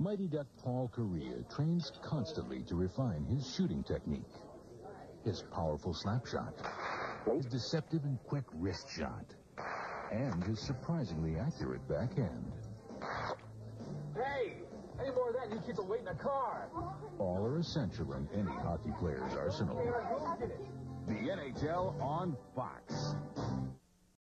Mighty Duck Paul Kariya trains constantly to refine his shooting technique. His powerful slap shot, his deceptive and quick wrist shot, and his surprisingly accurate backhand. Hey! Any more of that, you kids will wait in the car. All are essential in any hockey player's arsenal. The NHL on Fox.